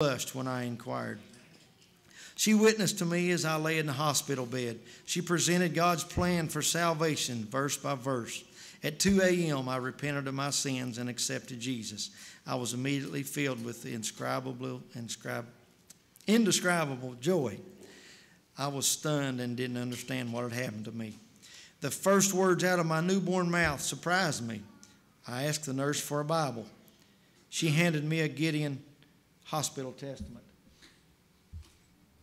blushed when I inquired. She witnessed to me as I lay in the hospital bed. She presented God's plan for salvation verse by verse. At 2 a.m., I repented of my sins and accepted Jesus. I was immediately filled with the indescribable, indescribable joy. I was stunned and didn't understand what had happened to me. The first words out of my newborn mouth surprised me. I asked the nurse for a Bible. She handed me a Gideon Hospital Testament.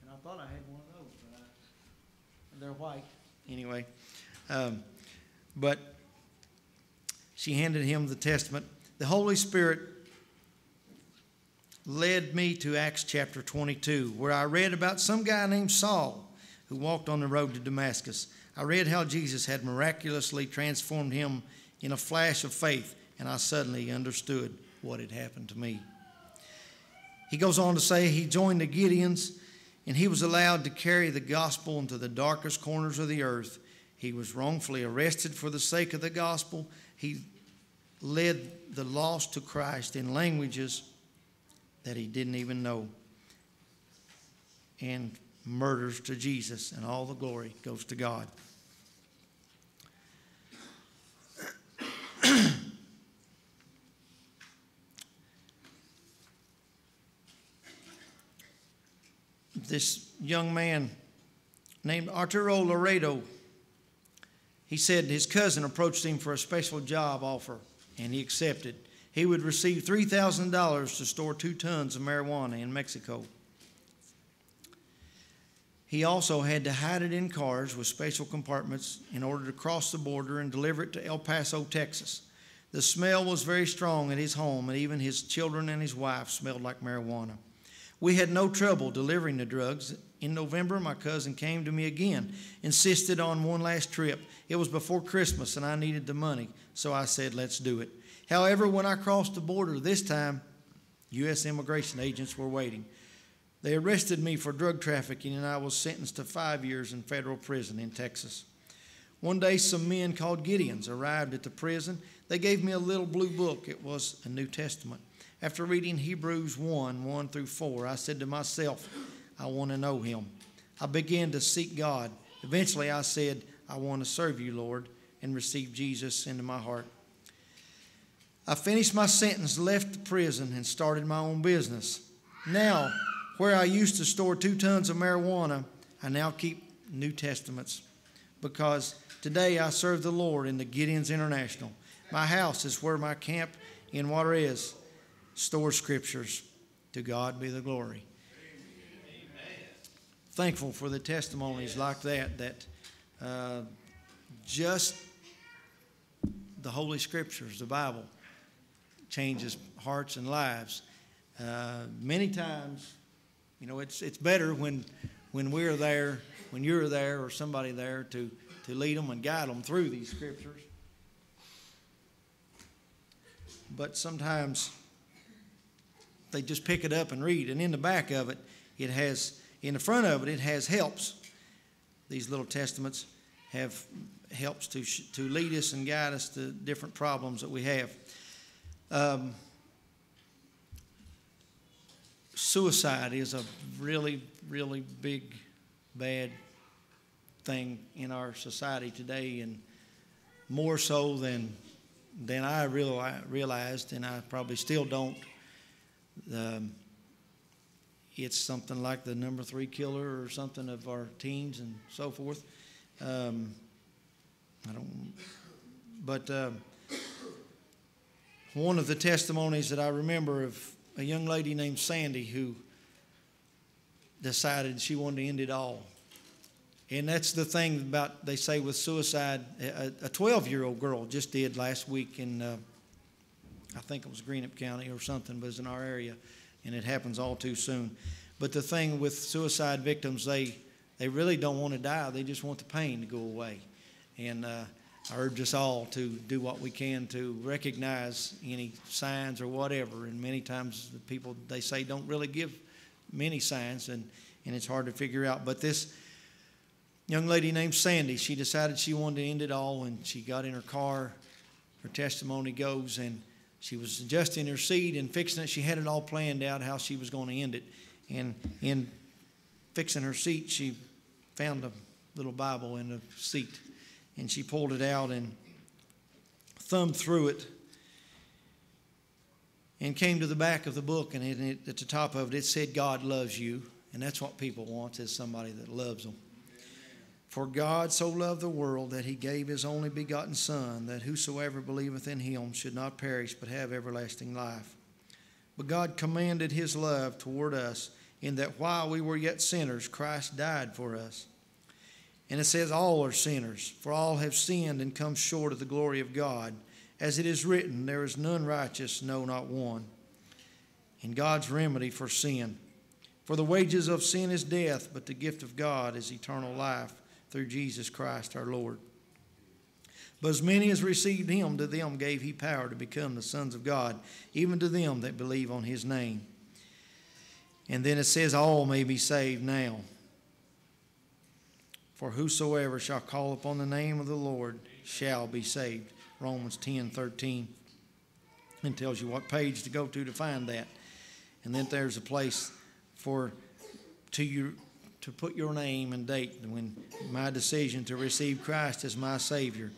And I thought I had one of those, but I, they're white anyway. Um, but she handed him the Testament. The Holy Spirit led me to Acts chapter 22, where I read about some guy named Saul who walked on the road to Damascus. I read how Jesus had miraculously transformed him in a flash of faith, and I suddenly understood what had happened to me. He goes on to say he joined the Gideons and he was allowed to carry the gospel into the darkest corners of the earth. He was wrongfully arrested for the sake of the gospel. He led the lost to Christ in languages that he didn't even know. And murders to Jesus, and all the glory goes to God. This young man named Arturo Laredo, he said his cousin approached him for a special job offer, and he accepted. He would receive $3,000 to store two tons of marijuana in Mexico. He also had to hide it in cars with special compartments in order to cross the border and deliver it to El Paso, Texas. The smell was very strong at his home, and even his children and his wife smelled like marijuana. We had no trouble delivering the drugs. In November, my cousin came to me again, insisted on one last trip. It was before Christmas, and I needed the money, so I said, let's do it. However, when I crossed the border this time, U.S. immigration agents were waiting. They arrested me for drug trafficking, and I was sentenced to five years in federal prison in Texas. One day, some men called Gideons arrived at the prison. They gave me a little blue book. It was a New Testament. After reading Hebrews 1 1 through 4, I said to myself, I want to know him. I began to seek God. Eventually, I said, I want to serve you, Lord, and receive Jesus into my heart. I finished my sentence, left the prison, and started my own business. Now, where I used to store two tons of marijuana, I now keep New Testaments because today I serve the Lord in the Gideons International. My house is where my camp in Juárez. store scriptures. To God be the glory. Amen. Thankful for the testimonies like that, that uh, just the Holy Scriptures, the Bible, changes hearts and lives. Uh, many times, you know, it's, it's better when, when we're there, when you're there or somebody there to, to lead them and guide them through these Scriptures. But sometimes they just pick it up and read. And in the back of it, it has, in the front of it, it has helps. These little testaments have helps to, to lead us and guide us to different problems that we have. Um, suicide is a really, really big, bad thing in our society today, and more so than than I realized, and I probably still don't um, it's something like the number three killer or something of our teens and so forth. Um, I don't, but uh, one of the testimonies that I remember of a young lady named Sandy who decided she wanted to end it all. And that's the thing about, they say with suicide, a 12 year old girl just did last week in uh, I think it was Greenup County or something, but it's in our area, and it happens all too soon. But the thing with suicide victims, they they really don't want to die; they just want the pain to go away. And uh, I urge us all to do what we can to recognize any signs or whatever. And many times the people they say don't really give many signs, and and it's hard to figure out. But this young lady named Sandy, she decided she wanted to end it all, and she got in her car. Her testimony goes and she was adjusting her seat and fixing it. She had it all planned out how she was going to end it. And in fixing her seat, she found a little Bible in the seat. And she pulled it out and thumbed through it and came to the back of the book. And it, at the top of it, it said, God loves you. And that's what people want is somebody that loves them. For God so loved the world that he gave his only begotten Son, that whosoever believeth in him should not perish but have everlasting life. But God commanded his love toward us in that while we were yet sinners, Christ died for us. And it says, All are sinners, for all have sinned and come short of the glory of God. As it is written, There is none righteous, no, not one. And God's remedy for sin. For the wages of sin is death, but the gift of God is eternal life through Jesus Christ our Lord. But as many as received him, to them gave he power to become the sons of God, even to them that believe on his name. And then it says, All may be saved now. For whosoever shall call upon the name of the Lord shall be saved. Romans 10 13. And tells you what page to go to to find that. And then there's a place for to you to put your name and date when my decision to receive Christ as my Savior.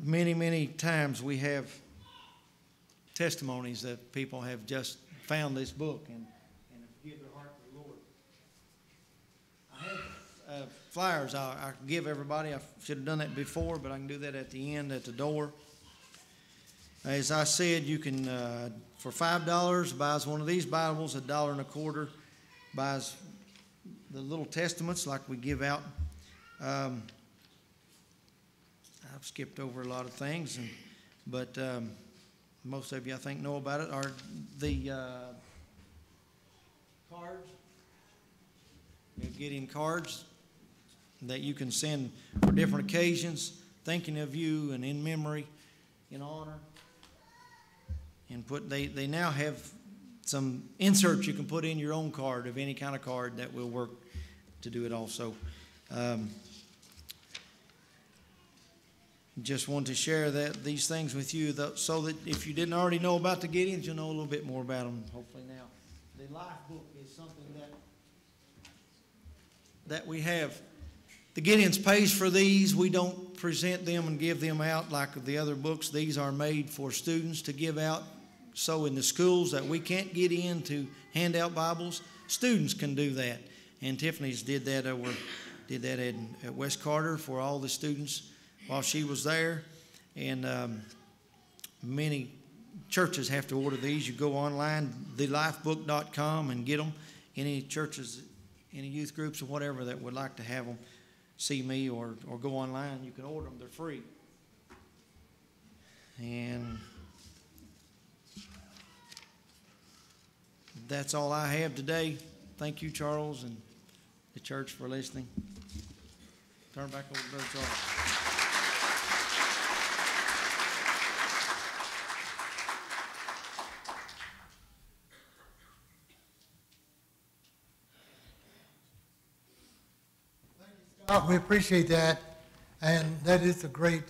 Many, many times we have testimonies that people have just found this book and, and have given their heart to the Lord. I have uh, flyers I, I give everybody. I should have done that before, but I can do that at the end at the door. As I said, you can, uh, for $5, buys one of these Bibles, a dollar and a quarter, buys the little testaments like we give out. Um, I've skipped over a lot of things, and, but um, most of you, I think, know about it. Are the uh, cards? You get in cards that you can send for different occasions, thinking of you and in memory, in honor and put they, they now have some inserts you can put in your own card of any kind of card that will work to do it also. Um, just want to share that these things with you so that if you didn't already know about the Gideons, you'll know a little bit more about them hopefully now. The life book is something that that we have. The Gideons pays for these. We don't present them and give them out like the other books. These are made for students to give out so in the schools that we can't get in to hand out Bibles, students can do that. And Tiffany's did that over, did that at, at West Carter for all the students while she was there. And um, many churches have to order these. You go online, thelifebook.com, and get them. Any churches, any youth groups or whatever that would like to have them, see me or, or go online. You can order them, they're free. And that's all I have today. Thank you, Charles, and the church for listening. Turn back over to Brother Charles. Uh, we appreciate that, and that is a great